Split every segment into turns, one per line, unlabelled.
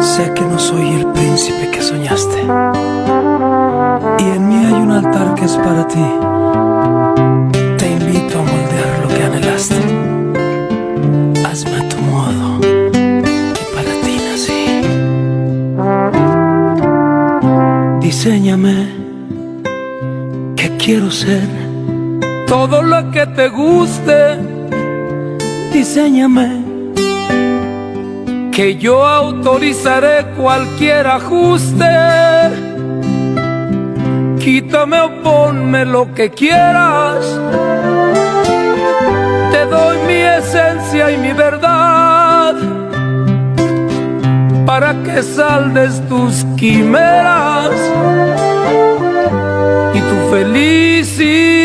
Sé que no soy el príncipe que soñaste. Y en mí hay un altar que es para ti. Te invito a moldear lo que anhelaste. Hazme a tu modo, que para ti nací. Diseñame, que quiero ser todo lo que te guste. Diseñame que yo autorizaré cualquier ajuste. Quítame o ponme lo que quieras. Te doy mi esencia y mi verdad para que saldes tus quimeras y tu felicidad.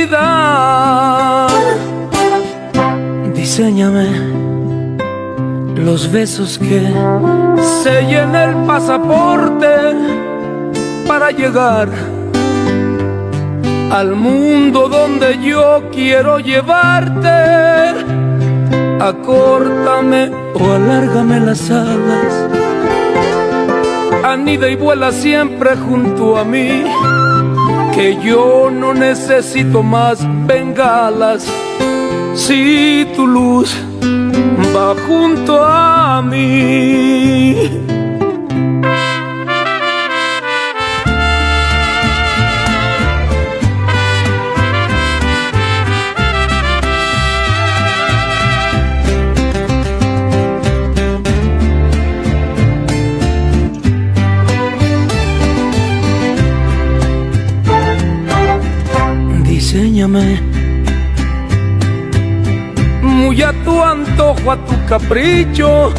Diseñame los besos que sellen el pasaporte para llegar al mundo donde yo quiero llevarte. Acórtame o alárgame las alas, anida y vuela siempre junto a mí, que yo no necesito más bengalas si tu luz junto a mí. Diseñame muy a tu antojo, a tu capricho.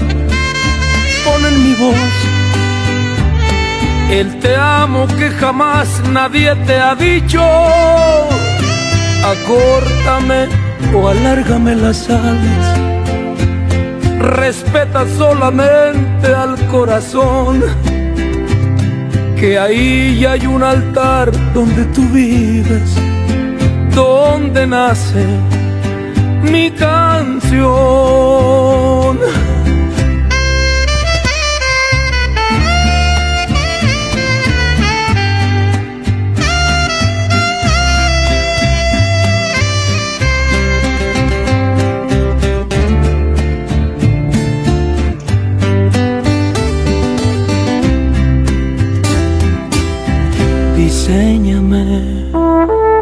Pon en mi voz el te amo que jamás nadie te ha dicho. Acórtame o alárgame las alas. Respeta solamente al corazón. Que ahí ya hay un altar donde tú vives, donde nace mi canción. enséñame.